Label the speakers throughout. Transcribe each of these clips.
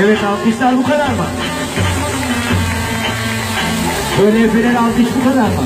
Speaker 1: Evet alkışlar bu kadar mı? Böyle yapılan alkış bu kadar mı?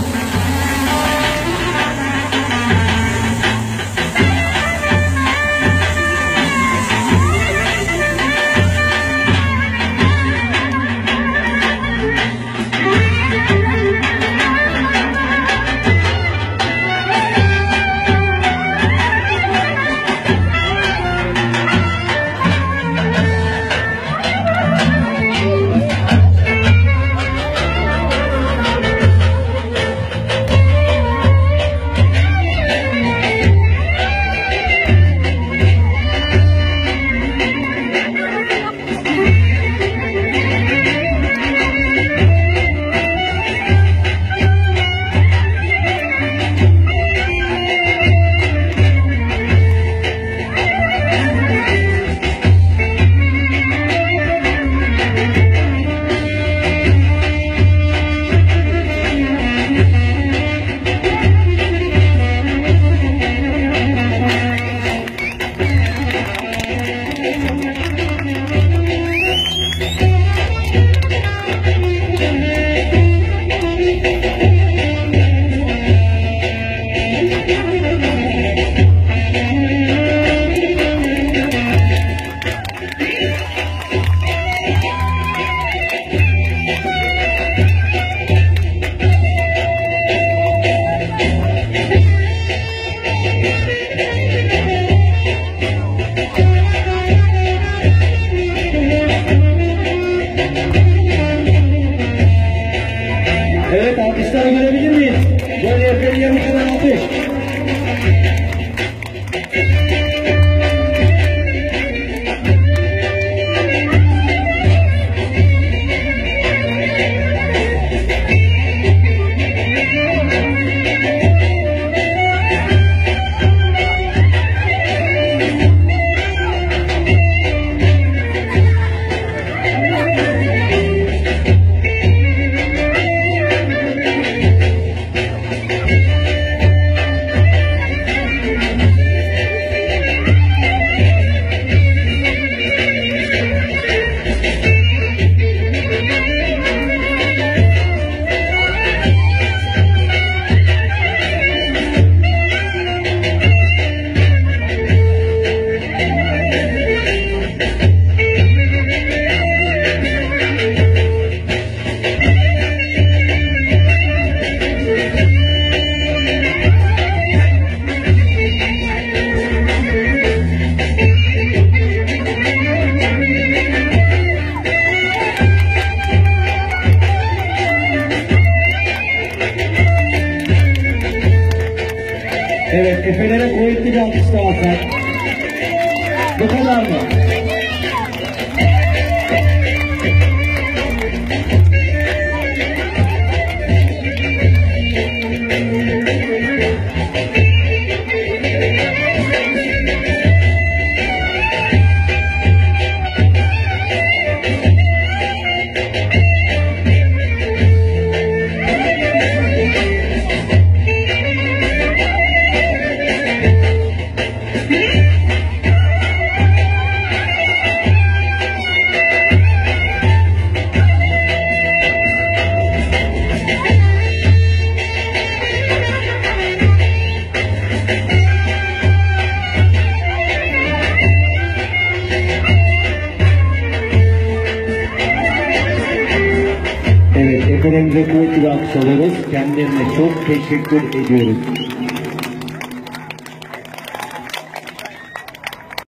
Speaker 1: Efe'lere kuvvetli bir alkış da alsak. Bu kadar mı? Efe'lerimize kuvvetli alkış alıyoruz. Kendilerine çok teşekkür ediyoruz.